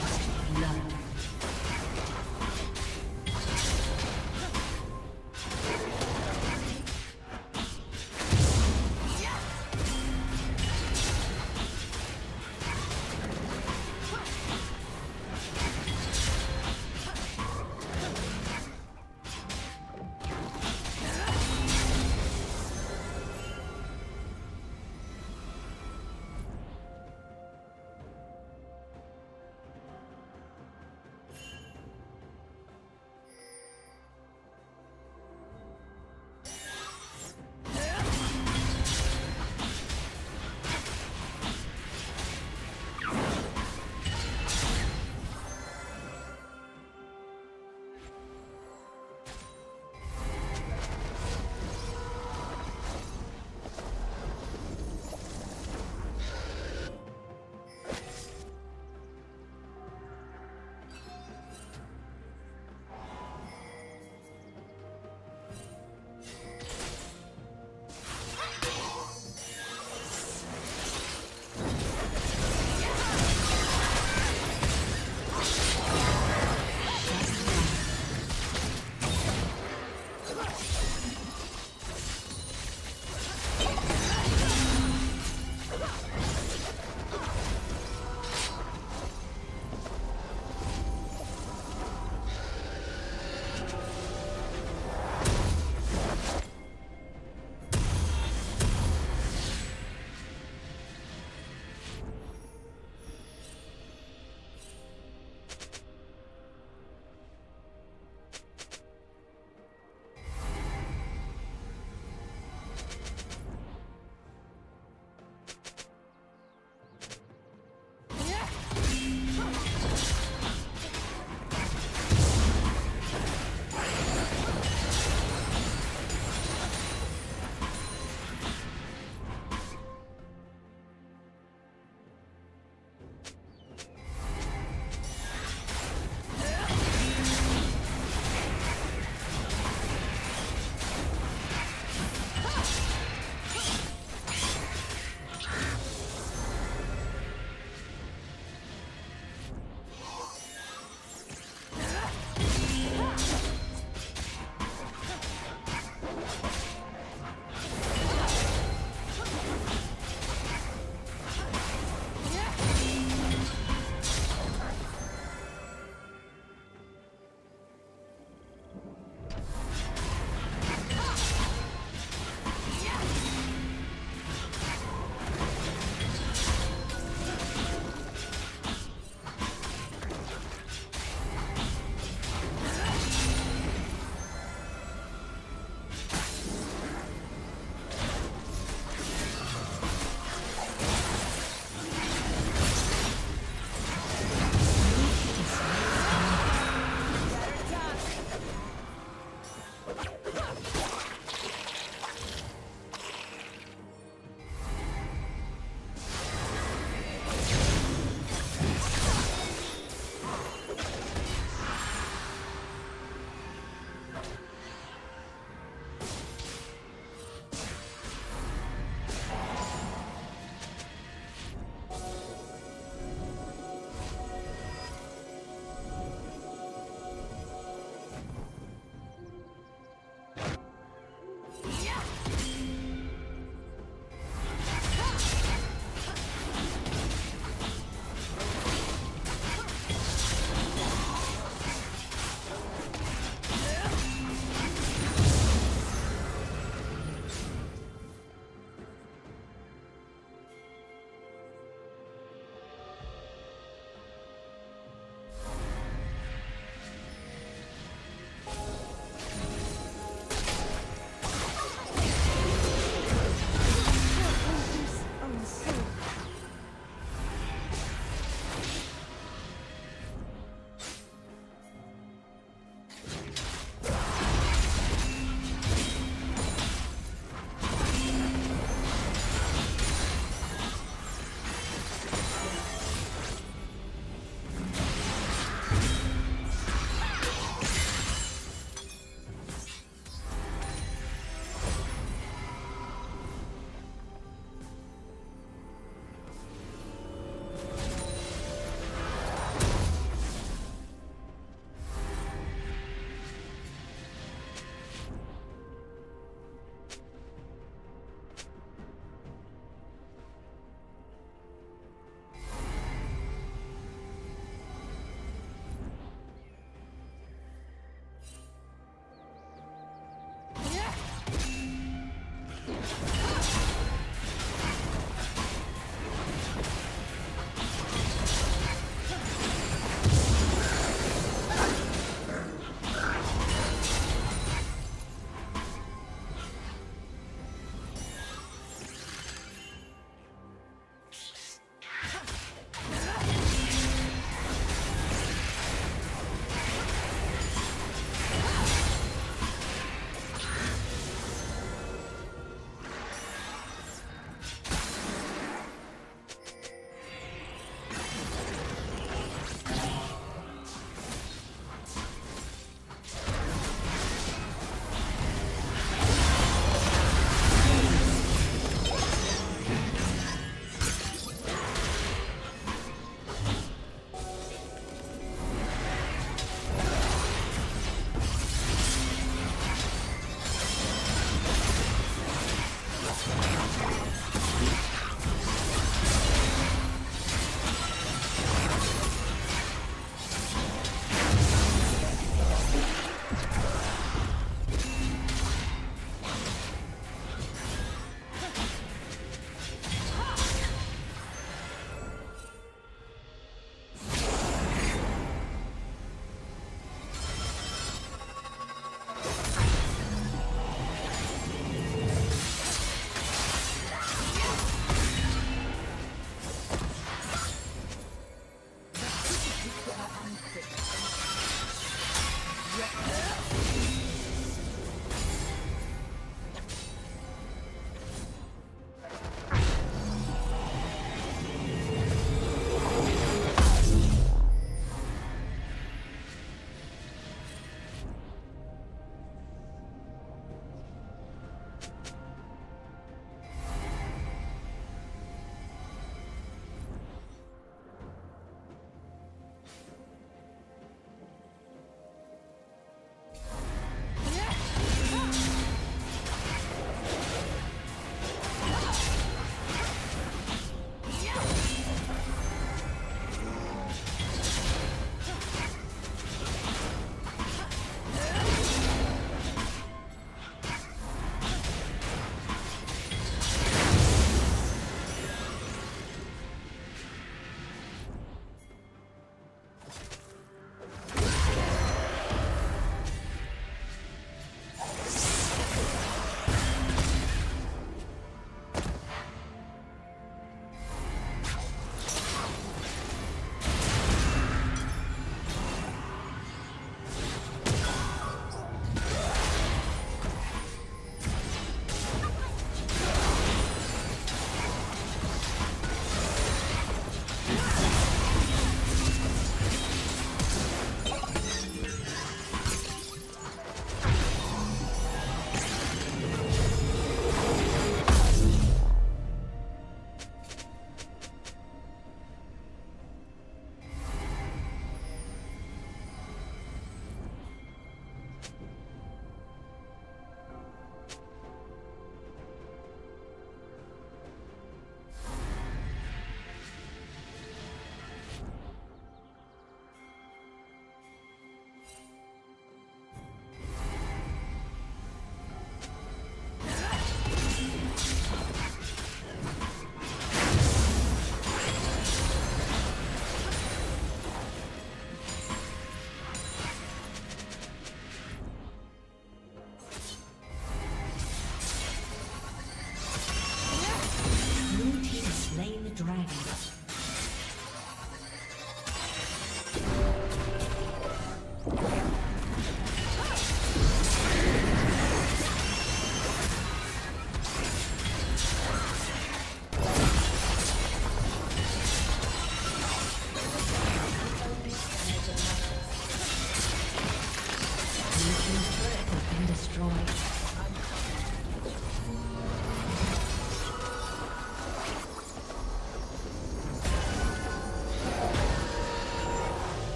First blood.